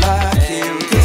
like him.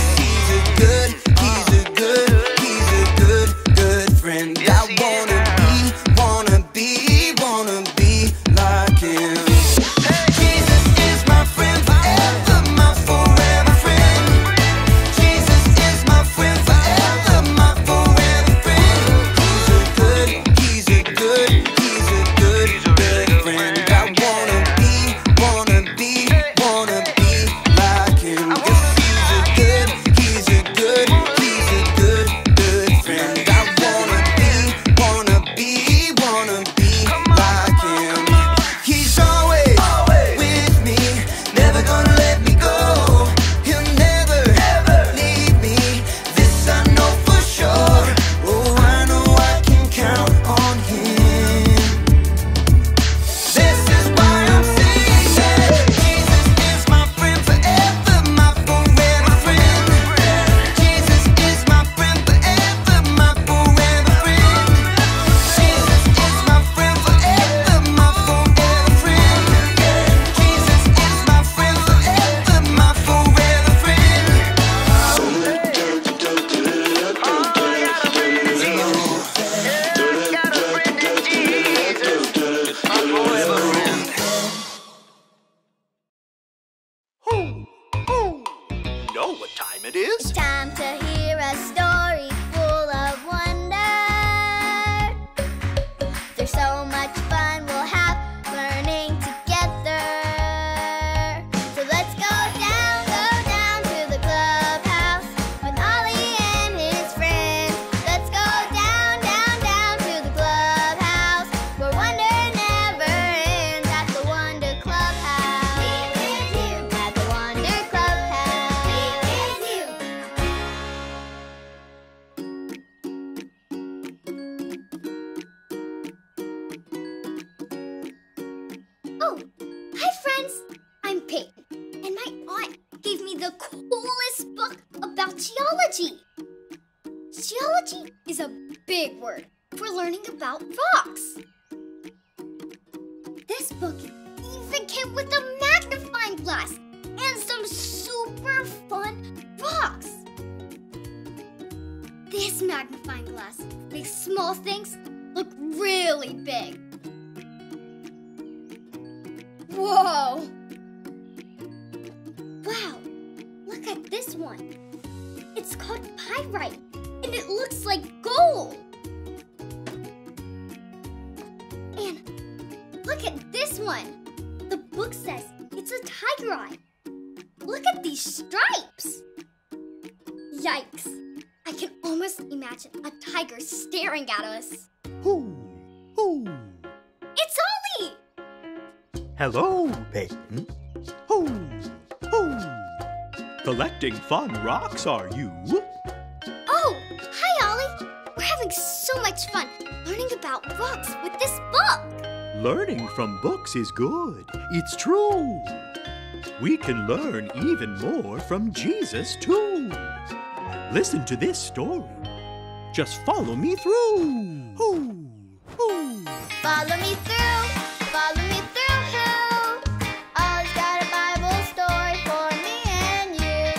Super fun rocks. This magnifying glass makes small things look really big. Whoa! Wow, look at this one. It's called pyrite, and it looks like gold. And look at this one. The book says it's a tiger eye. Look at these stripes. Yikes. I can almost imagine a tiger staring at us. Hoo, hoo. It's Ollie! Hello, Peyton. Hoo, hoo. Collecting fun rocks, are you? Oh, hi, Ollie. We're having so much fun learning about rocks with this book. Learning from books is good. It's true. We can learn even more from Jesus, too. Listen to this story. Just follow me through. Hoo, hoo. Follow me through, follow me through. Ollie's got a Bible story for me and you.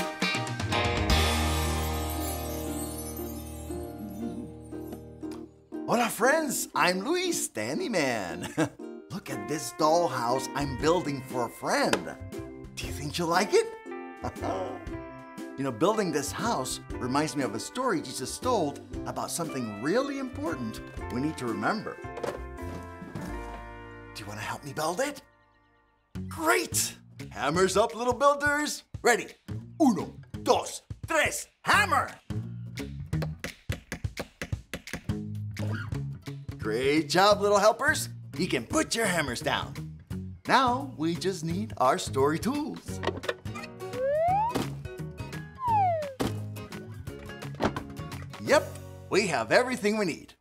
Hola, friends. I'm Luis, the Man. Look at this dollhouse I'm building for a friend. Do you like it? you know, building this house reminds me of a story Jesus told about something really important we need to remember. Do you want to help me build it? Great! Hammers up, little builders. Ready? Uno, dos, tres, hammer! Great job, little helpers. You can put your hammers down. Now we just need our story tools. Yep, we have everything we need.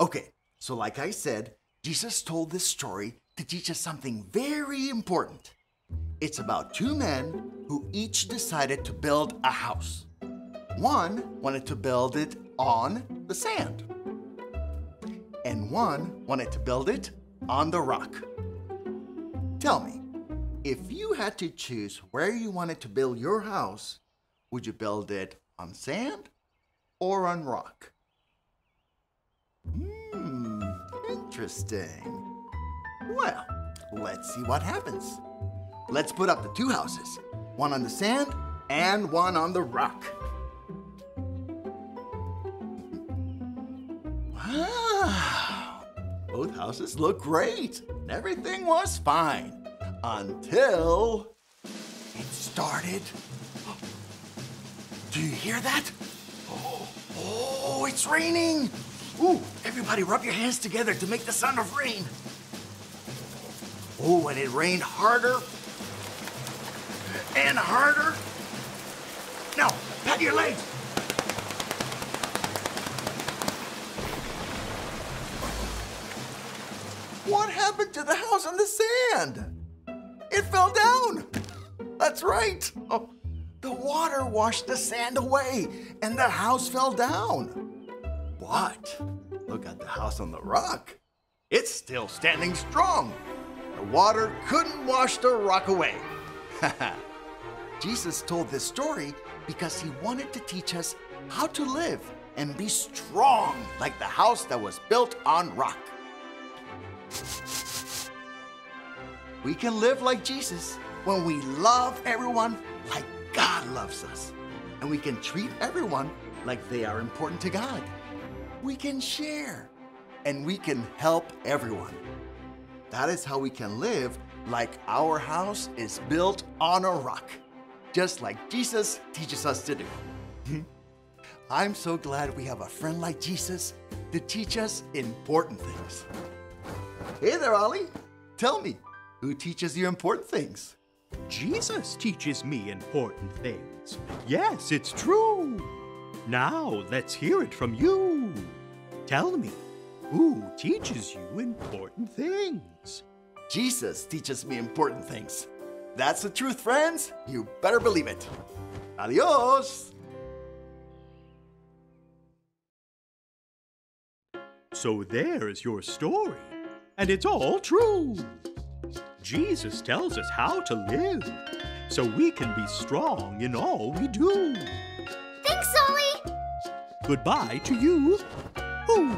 Okay, so like I said, Jesus told this story to teach us something very important. It's about two men who each decided to build a house. One wanted to build it on the sand and one wanted to build it on the rock. Tell me, if you had to choose where you wanted to build your house, would you build it on sand or on rock? Hmm, interesting. Well, let's see what happens. Let's put up the two houses one on the sand and one on the rock. Both houses look great. Everything was fine until it started. Do you hear that? Oh, oh, it's raining. Ooh, everybody rub your hands together to make the sound of rain. Oh, and it rained harder and harder. Now, pat your legs. Happened to the house on the sand? It fell down. That's right. Oh, the water washed the sand away and the house fell down. But look at the house on the rock. It's still standing strong. The water couldn't wash the rock away. Jesus told this story because he wanted to teach us how to live and be strong like the house that was built on rock. We can live like Jesus when we love everyone like God loves us. And we can treat everyone like they are important to God. We can share and we can help everyone. That is how we can live like our house is built on a rock, just like Jesus teaches us to do. Hmm? I'm so glad we have a friend like Jesus to teach us important things. Hey there, Ollie. Tell me, who teaches you important things? Jesus teaches me important things. Yes, it's true. Now let's hear it from you. Tell me, who teaches you important things? Jesus teaches me important things. That's the truth, friends. You better believe it. Adios. So there's your story, and it's all true. Jesus tells us how to live so we can be strong in all we do. Thanks, Ollie! Goodbye to you. Hoo,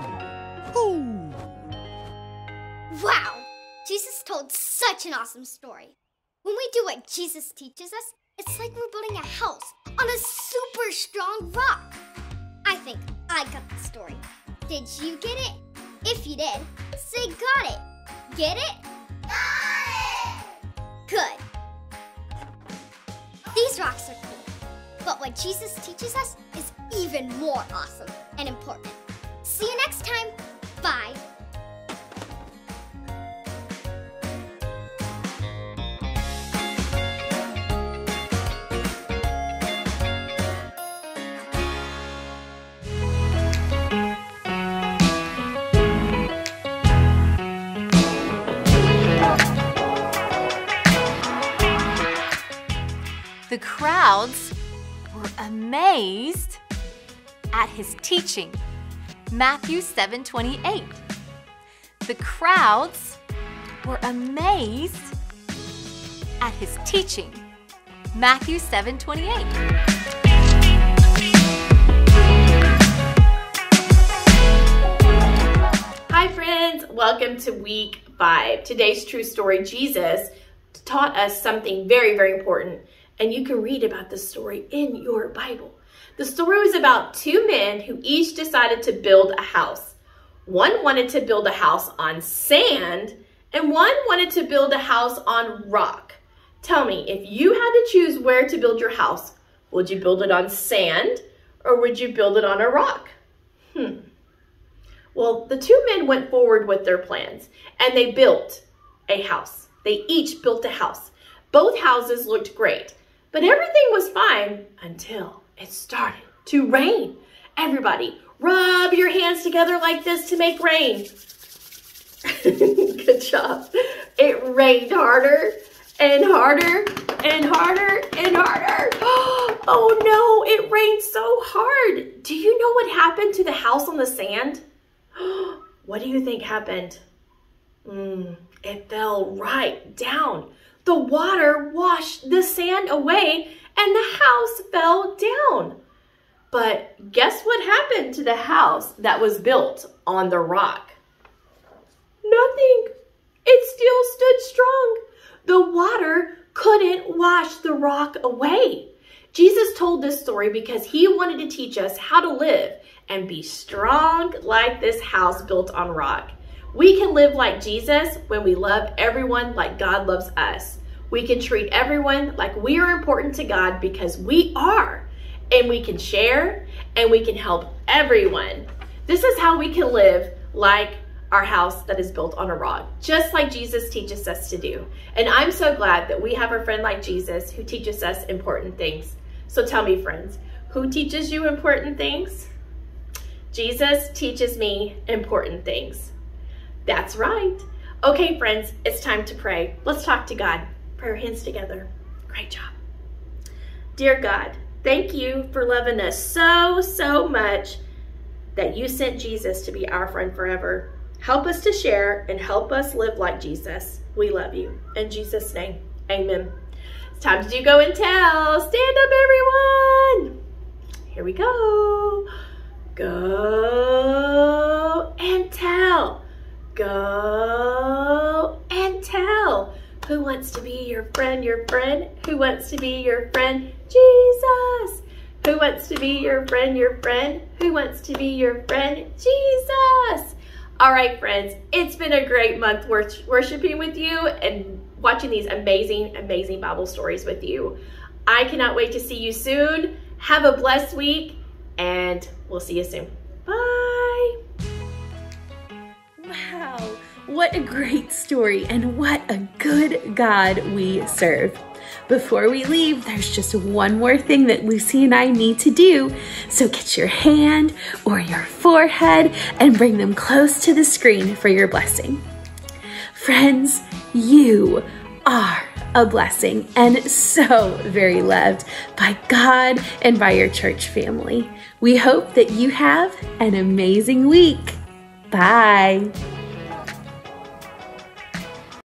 hoo. Wow! Jesus told such an awesome story. When we do what Jesus teaches us, it's like we're building a house on a super strong rock. I think I got the story. Did you get it? If you did, say got it. Get it? Got it! Good. These rocks are cool, but what Jesus teaches us is even more awesome and important. See you next time. Bye. The crowds were amazed at his teaching. Matthew 7:28. The crowds were amazed at his teaching. Matthew 7:28. Hi, friends. Welcome to week five. Today's true story Jesus taught us something very, very important, and you can read about this story in your Bible. The story was about two men who each decided to build a house. One wanted to build a house on sand, and one wanted to build a house on rock. Tell me, if you had to choose where to build your house, would you build it on sand or would you build it on a rock? Hmm. Well, the two men went forward with their plans and they built a house. They each built a house. Both houses looked great, but everything was fine until it started to rain. Everybody, rub your hands together like this to make rain. Good job. It rained harder and harder and harder and harder. Oh no, it rained so hard. Do you know what happened to the house on the sand? what do you think happened? Mm, it fell right down. The water washed the sand away and the house fell down. But guess what happened to the house that was built on the rock? Nothing. It still stood strong. The water couldn't wash the rock away. Jesus told this story because he wanted to teach us how to live and be strong like this house built on rock. We can live like Jesus when we love everyone like God loves us. We can treat everyone like we are important to God because we are. And we can share and we can help everyone. This is how we can live like our house that is built on a rock, just like Jesus teaches us to do. And I'm so glad that we have a friend like Jesus who teaches us important things. So tell me, friends, who teaches you important things? Jesus teaches me important things. That's right. Okay, friends, it's time to pray. Let's talk to God. Pray our hands together. Great job. Dear God, thank you for loving us so, so much that you sent Jesus to be our friend forever. Help us to share and help us live like Jesus. We love you. In Jesus' name, amen. It's time to do go and tell. Stand up, everyone. Here we go. Go and tell. Go and tell. Who wants to be your friend, your friend? Who wants to be your friend? Jesus. Who wants to be your friend, your friend? Who wants to be your friend? Jesus. All right, friends, it's been a great month worshiping with you and watching these amazing, amazing Bible stories with you. I cannot wait to see you soon. Have a blessed week, and we'll see you soon. What a great story, and what a good God we serve. Before we leave, there's just one more thing that Lucy and I need to do. So get your hand or your forehead and bring them close to the screen for your blessing. Friends, you are a blessing and so very loved by God and by your church family. We hope that you have an amazing week. Bye.